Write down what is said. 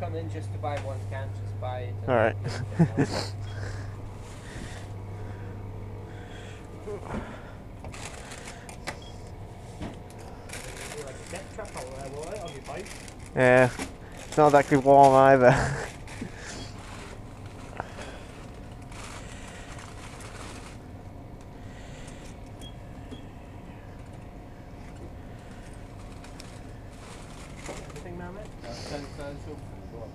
come in just to buy one can, just buy it. All right. then you can go. You're like a death trap out there, boy, on your bike. Yeah, it's not exactly warm either. 수업 보.